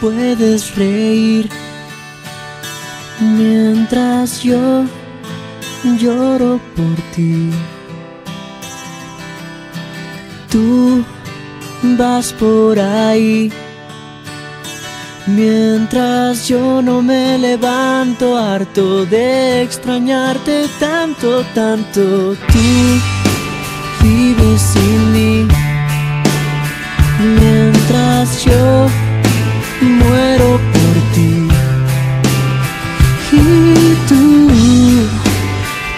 puedes reír mientras yo lloro por ti. Tú vas por ahí mientras yo no me levanto harto de extrañarte tanto, tanto. Tú vives sin Y tú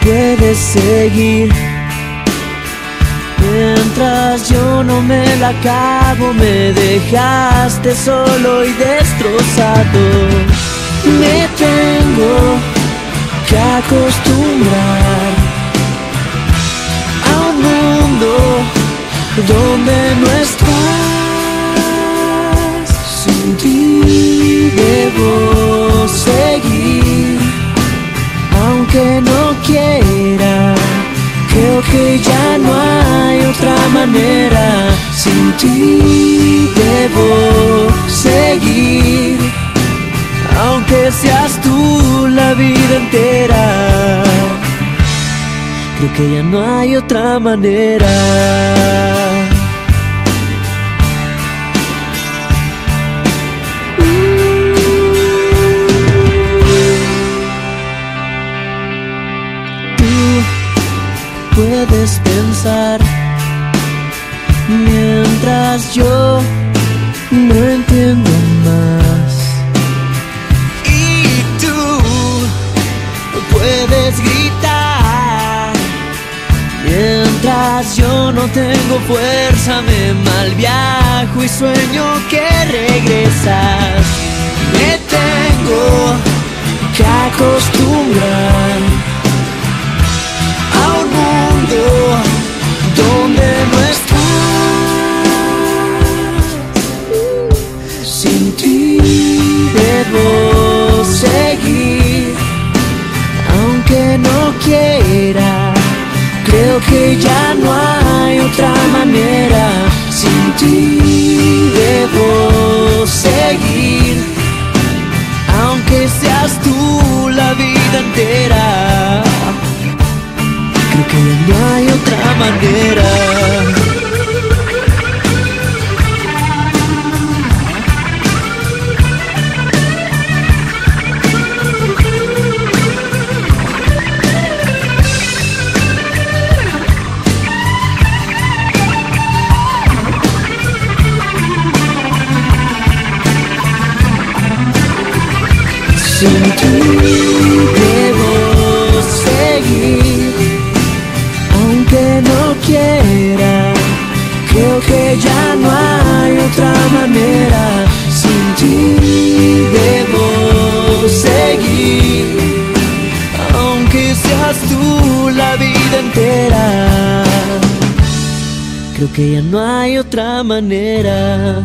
puedes seguir. Mientras yo no me la acabo, me dejaste solo y destrozado. Me tengo que acostumbrar a un mundo donde no estás. Sin ti debo que ya no hay otra manera. Sin ti debo seguir, aunque seas tú la vida entera. Creo que ya no hay otra manera. Puedes pensar mientras yo no entiendo más. Y tú puedes gritar mientras yo no tengo fuerza, me mal viajo y sueño que regresas. Me tengo que acostumbrar Creo que ya no hay otra manera. Sin ti debo seguir, aunque seas tú la vida entera. Creo que ya no hay otra manera. Sin ti debo seguir, aunque no quiera. Creo que ya no hay otra manera. Sin ti debo seguir, aunque seas tú la vida entera. Creo que ya no hay otra manera.